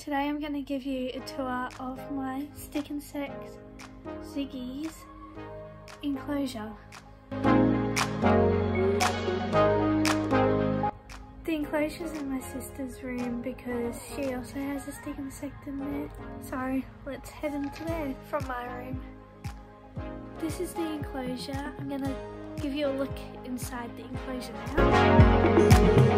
today I'm going to give you a tour of my Stick Insect Ziggy's enclosure. The enclosure's in my sister's room because she also has a stick insect in there. So let's head into there from my room. This is the enclosure. I'm going to give you a look inside the enclosure now.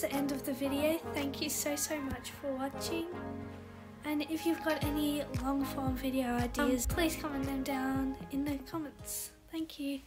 That's the end of the video. Thank you so, so much for watching. And if you've got any long form video ideas, um, please comment them down in the comments. Thank you.